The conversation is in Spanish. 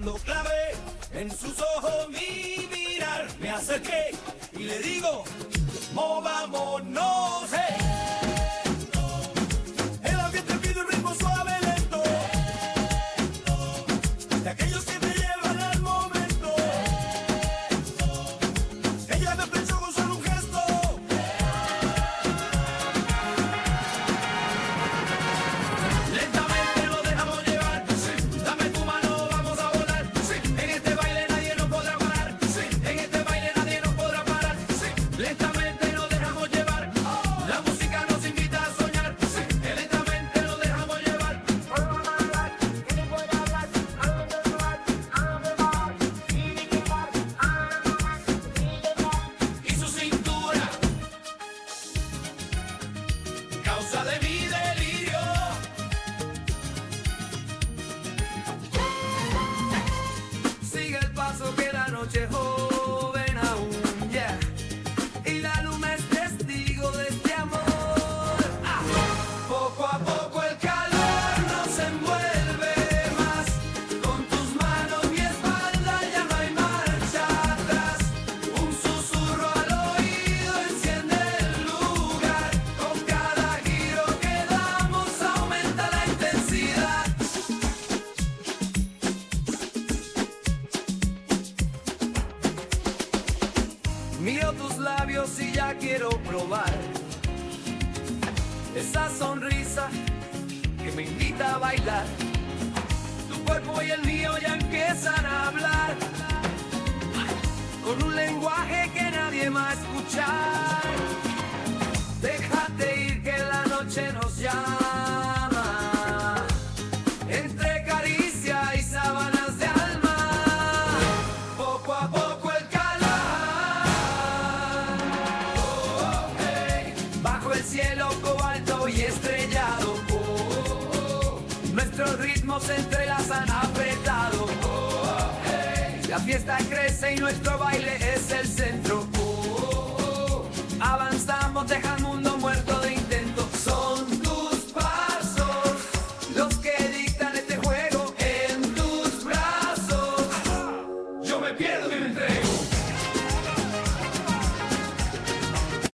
Cuando clavé en sus ojos mi mirar, me acerqué y le digo, movámonos. Miro tus labios y ya quiero probar esa sonrisa que me invita a bailar. Tu cuerpo y el mío ya empiezan Nuestros ritmos se entrelazan apretado. La fiesta crece y nuestro baile es el centro. Avanzamos, deja el mundo muerto de intento. Son tus pasos los que dictan este juego. En tus brazos yo me pierdo y me entrego.